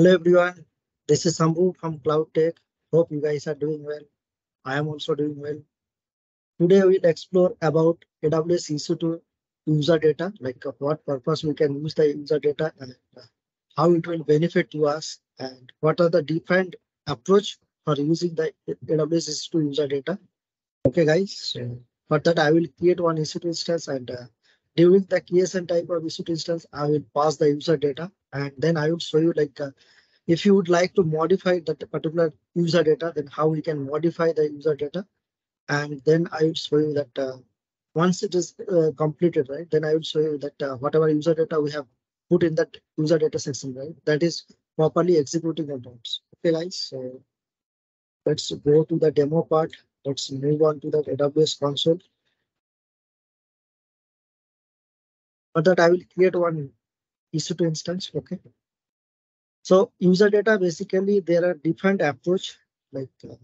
Hello everyone, this is Sambhu from Cloud Tech. Hope you guys are doing well. I am also doing well. Today we'll explore about AWS EC2 user data, like uh, what purpose we can use the user data and uh, how it will benefit to us and what are the different approach for using the AWS EC2 user data. Okay guys, so for that I will create one EC2 instance and uh, during the creation type of EC2 instance, I will pass the user data and then I will show you like uh, if you would like to modify that particular user data, then how we can modify the user data. And then I will show you that uh, once it is uh, completed, right, then I will show you that uh, whatever user data we have put in that user data section, right, that is properly executing the nodes. Okay, guys, so let's go to the demo part. Let's move on to the AWS console. For that, I will create one EC2 instance. Okay. So user data, basically, there are different approach like uh,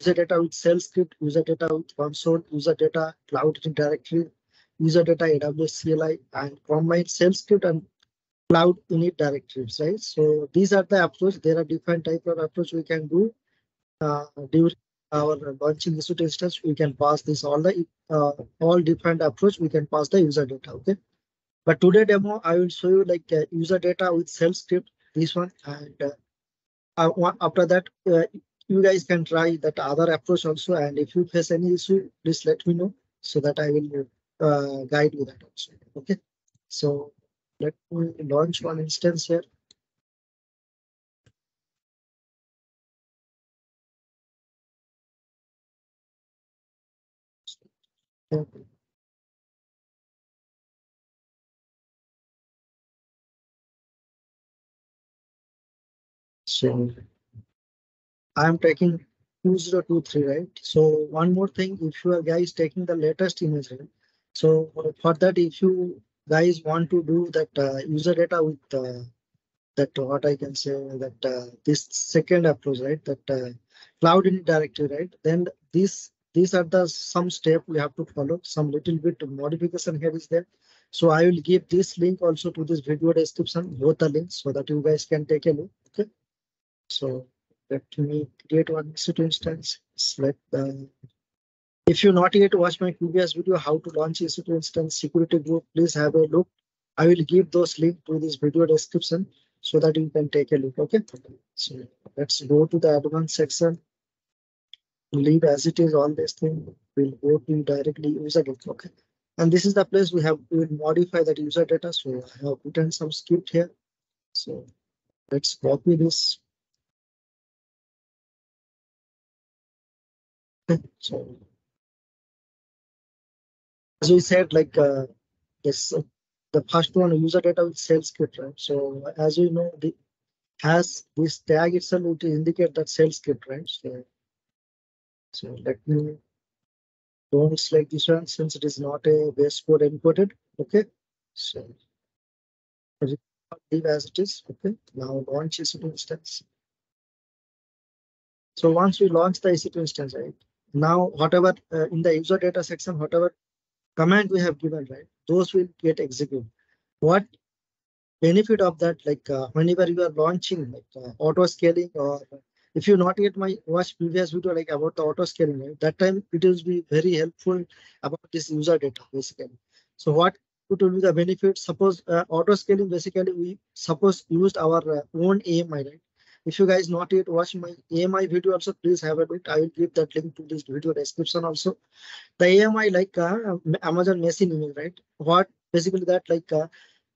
user data with shell script, user data with console, user data cloud directory, user data AWS CLI, and combined shell script and cloud init directories, right? So these are the approach. There are different type of approach we can do uh, during our launching EC2 instance. We can pass this all the uh, all different approach. We can pass the user data. Okay. But today demo, I will show you like uh, user data with shell script, this one. And uh, after that, uh, you guys can try that other approach also. And if you face any issue, please let me know so that I will uh, guide you that also. Okay. So let me launch one instance here. So I'm taking 2023, right? So one more thing, if you are guys taking the latest image, right? So for that, if you guys want to do that uh, user data with uh, that what I can say that uh, this second approach, right? That uh, cloud-init directory, right? Then this these are the some step we have to follow. Some little bit modification here is there. So I will give this link also to this video description, both the links, so that you guys can take a look. Okay. So let me create one EC2 instance. Select the. If you're not yet watched my previous video, how to launch EC2 instance security group, please have a look. I will give those link to this video description so that you can take a look. Okay. So let's go to the advanced section. Leave as it is all this thing. We'll go to directly user data. Okay. And this is the place we have we will modify that user data. So I have put in some script here. So let's copy this so as we said, like uh, this, uh, the first one user data with shell script, right? So as we know, the has this tag itself would indicate that shell script, right? So, so let me don't select this one since it is not a base code encoded. Okay, so leave as it is. Okay, now launch EC2 instance. So once we launch the EC2 instance, right? Now whatever uh, in the user data section whatever command we have given right those will get executed. What benefit of that like uh, whenever you are launching like uh, auto scaling or if you not yet my watch previous video like about the auto scaling right that time it will be very helpful about this user data basically. So what it will be the benefit? Suppose uh, auto scaling basically we suppose used our uh, own AMI right if you guys not yet watch my AMI video also, please have a look. I will give that link to this video description also. The AMI like uh, Amazon machine image, right? What basically that like uh,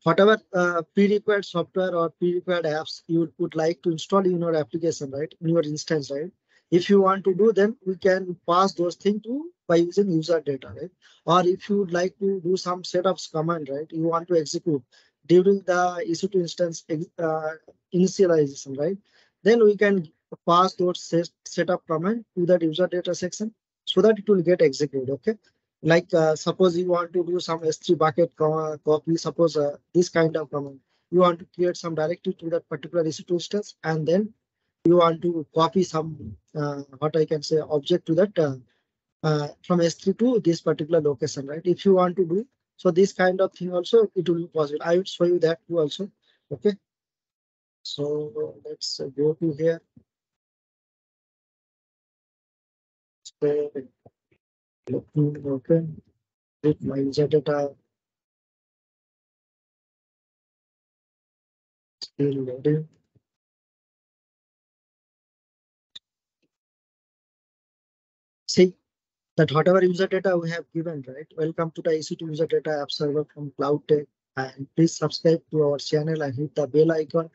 whatever uh, pre-required software or pre-required apps you would like to install in your application, right? In your instance, right? If you want to do, then we can pass those things to by using user data, right? Or if you would like to do some setups command, right? You want to execute during the EC2 instance uh, initialization, right? Then we can pass those set, setup command to that user data section so that it will get executed. Okay. Like uh, suppose you want to do some S3 bucket copy, suppose uh, this kind of command. You want to create some directory to that particular EC2 instance and then you want to copy some uh, what I can say object to that uh, uh, from S3 to this particular location, right? If you want to do so, this kind of thing also it will be possible. I will show you that too also. Okay. So let's go to here. So me open with my user data. Still loading. See that whatever user data we have given, right? Welcome to the EC2 user data app server from CloudTech. And please subscribe to our channel and hit the bell icon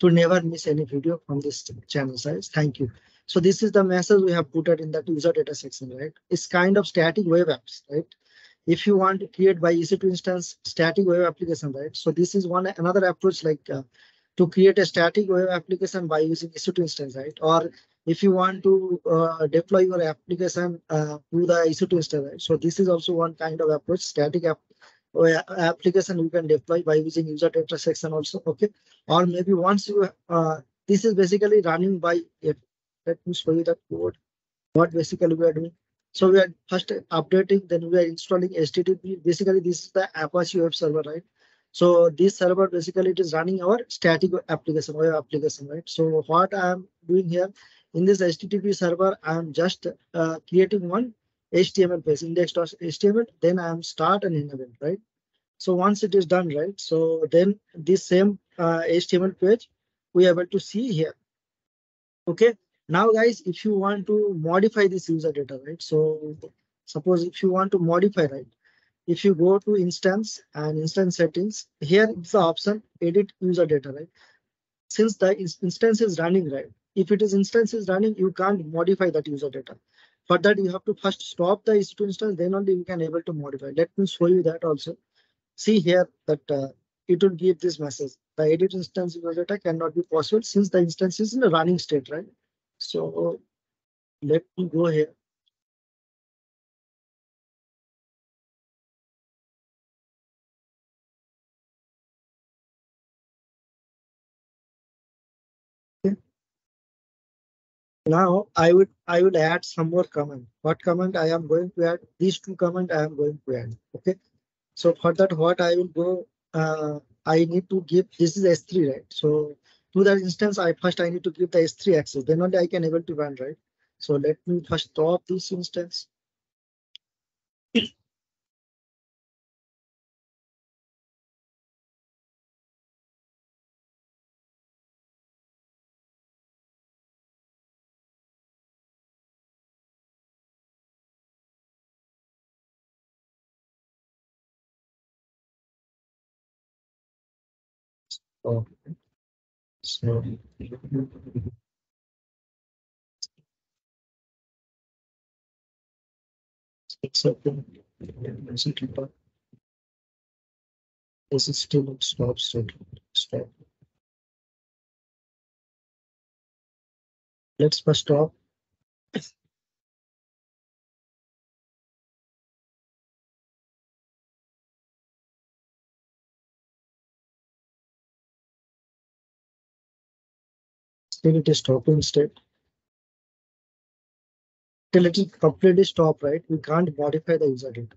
to never miss any video from this channel size. Thank you. So this is the message we have put it in that user data section, right? It's kind of static web apps, right? If you want to create by EC2 instance static web application, right? So this is one another approach like uh, to create a static web application by using EC2 instance, right? Or if you want to uh, deploy your application uh, the EC2 instance, right? So this is also one kind of approach, static app application you can deploy by using user data section also, okay? Or maybe once you, uh, this is basically running by, it. let me show you that code, what basically we are doing. So we are first updating, then we are installing HTTP. Basically, this is the Apache web server, right? So this server basically it is running our static application, web application, right? So what I'm doing here in this HTTP server, I'm just uh, creating one HTML page, index.html, then I'm start an event, right? So once it is done, right? So then this same uh, HTML page we are able to see here. Okay. Now, guys, if you want to modify this user data, right? So suppose if you want to modify, right? If you go to instance and instance settings, here it's the option edit user data, right? Since the instance is running, right? If it is instance is running, you can't modify that user data. For that, you have to first stop the EC2 instance, then only you can able to modify. Let me show you that also. See here that uh, it will give this message. The edit instance user data cannot be possible since the instance is in a running state, right? So let me go here. Now I would I would add some more comment. What comment I am going to add? These two comment I am going to add. Okay. So for that, what I will go, uh, I need to give this is S3, right? So to that instance, I first I need to give the S3 access. Then only I can able to run, right? So let me first stop this instance. So. This is still stop. Stop. Let's first stop. Still it is stopping state. Till it is completely stop, right? We can't modify the user data.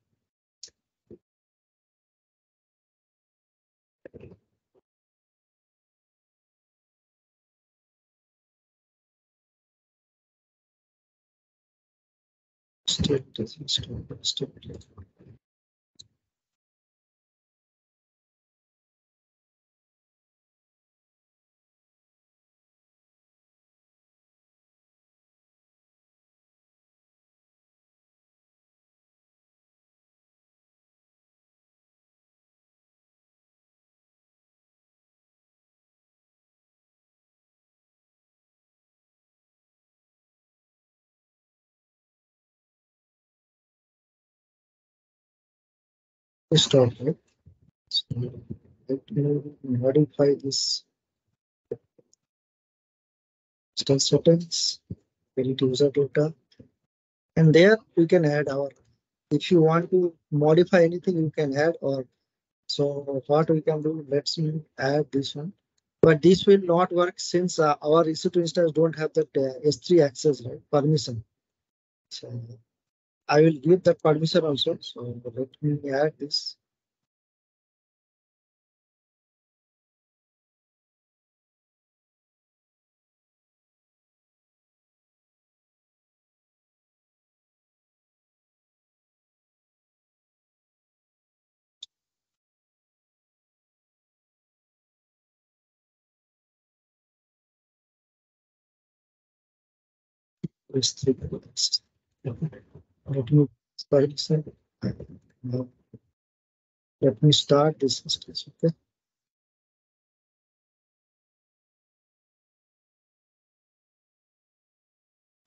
Still it is stop. Stop it. So let me modify this instance settings, edit user data. And there we can add our, if you want to modify anything, you can add or so what we can do, let's add this one. But this will not work since uh, our EC2 instance don't have that uh, S3 access, right? Permission. So I will give that permission also. So let me add this. S3 permissions. Let me permission. Now, Let me start this instance, okay?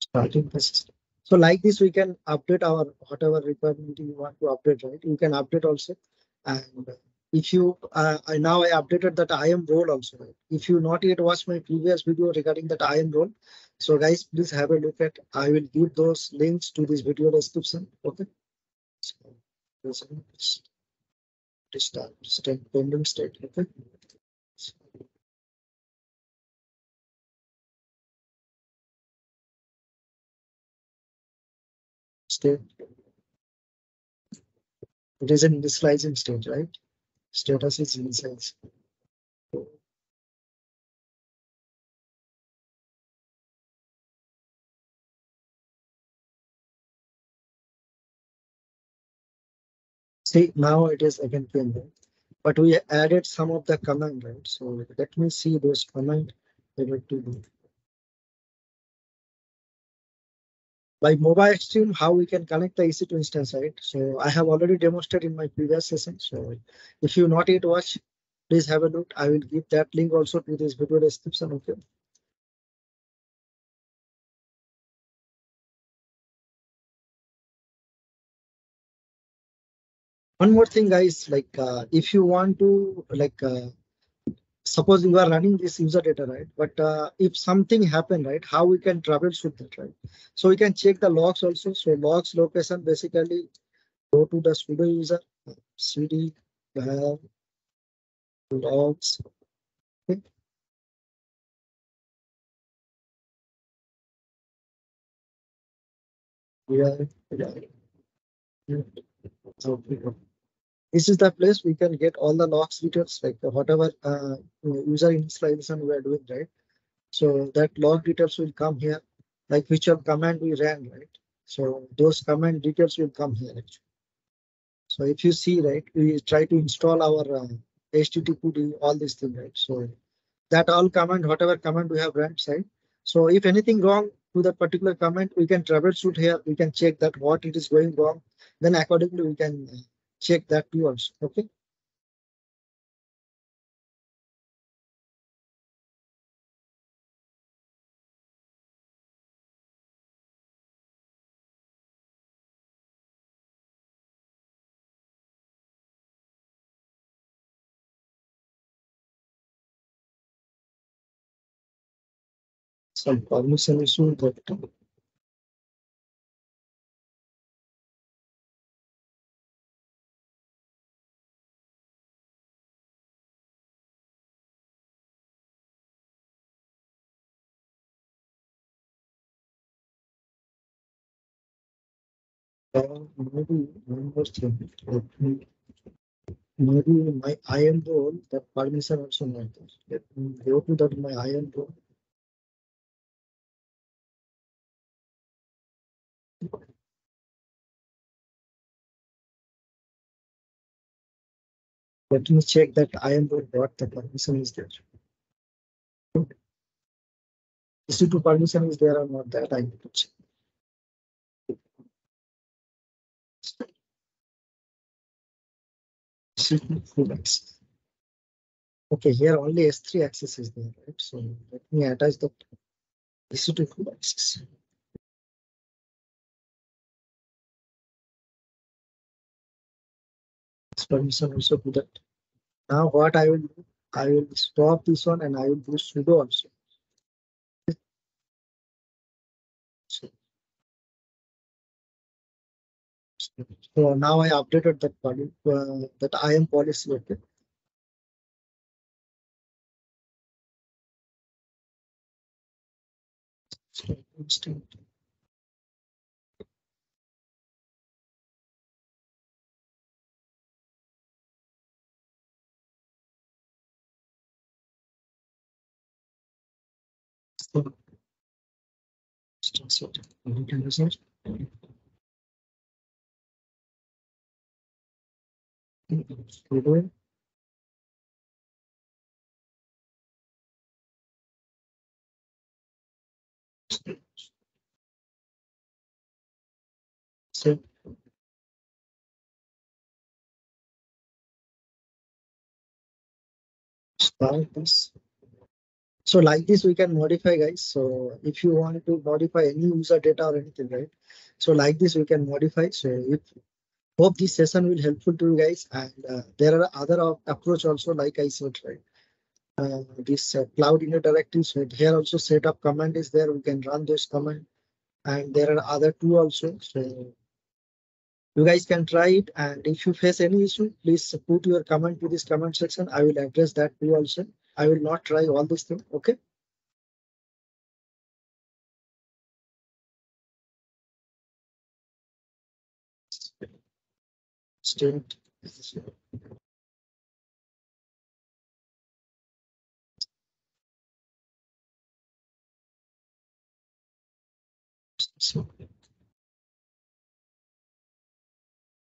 Starting this. So like this, we can update our whatever requirement you want to update, right? You can update also. And if you, uh, now I updated that IAM role also. If you not yet watched my previous video regarding that IAM role, so guys, please have a look at, I will give those links to this video description, okay? So, start, state okay? State. It is an initializing state, right? Status is initialized. See, now it is again pending, but we added some of the command, right? So let me see those command able to do. By MobaXterm, how we can connect the EC2 instance, right? So I have already demonstrated in my previous session. So if you not yet watch, please have a look. I will give that link also to this video description, okay? One more thing, guys, like uh, if you want to like uh, suppose you are running this user data, right? But uh, if something happen, right, how we can troubleshoot that, right? So we can check the logs also. So logs location basically go to the sudo user cd have logs. Okay. Yeah, yeah. yeah. So, this is the place we can get all the logs details like whatever uh, user installation we are doing, right? So that log details will come here, like which of command we ran, right? So those command details will come here actually. So if you see, right, we try to install our uh, HTTPD, all these things, right? So that all command, whatever command we have ran, right? So if anything wrong to that particular command, we can troubleshoot here. We can check that what it is going wrong. Then accordingly, we can uh, check that also. Okay. Some permission issue that maybe. Maybe my IAM role, that permission also not there. Let go to that my IAM role. Let me check that IAM role, what the permission is there. EC2 permission is there or not that I need to check. Okay, here only S3 access is there, right? So let me attach the EC2 full access. permission also do that. Now what I will do, I will stop this one and I will do sudo also. So now I updated that uh, that IAM policy. Okay. So, instant. So, set. You can research. So. Start this. So like this, we can modify guys. So if you want to modify any user data or anything, right? So like this, we can modify. So if hope this session will helpful to you guys. And uh, there are other approach also, like I said, right? Uh, this uh, cloud-init directives so here also set up command is there. We can run those command and there are other two also. So you guys can try it. And if you face any issue, please put your comment to this comment section. I will address that too also. I will not try all these things. Okay. State. So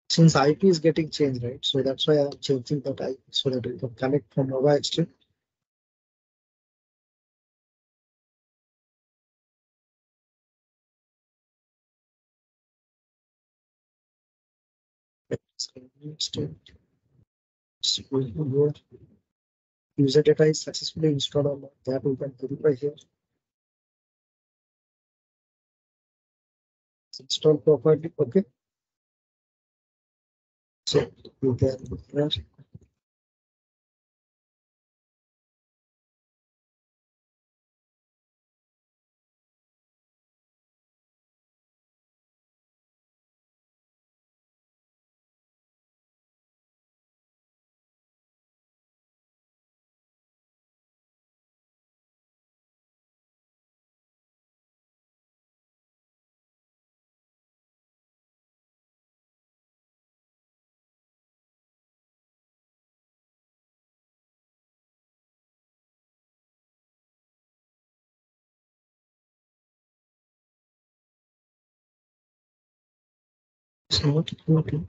since IP is getting changed, right? So that's why I'm changing that IP so that we can connect from MobaXterm. User data is successfully installed not, that we can verify here. It's installed properly, okay? So you. So what okay.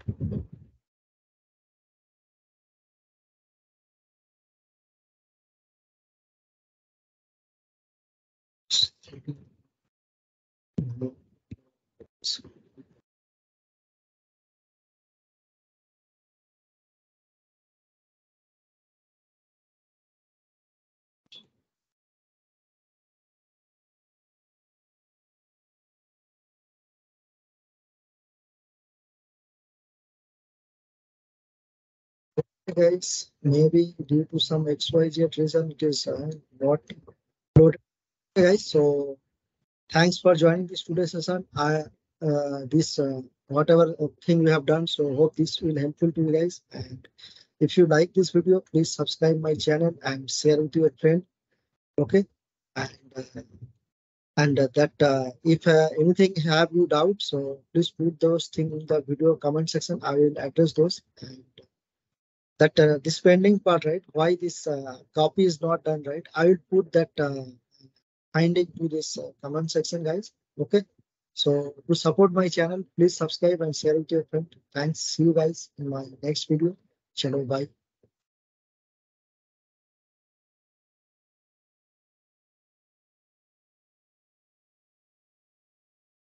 Guys, maybe due to some XYZ reason, it is uh, not loaded. Guys, so thanks for joining this today's session. I uh, this uh, whatever thing we have done. So hope this will helpful to you guys. And if you like this video, please subscribe my channel and share with your friend. Okay, and uh, and uh, that uh, if uh, anything have you doubt, so please put those things in the video comment section. I will address those. That uh, this pending part, right? Why this uh, copy is not done, right? I will put that uh, finding to this uh, comment section, guys. Okay. So to support my channel, please subscribe and share with your friend. Thanks. See you guys in my next video. Channel bye.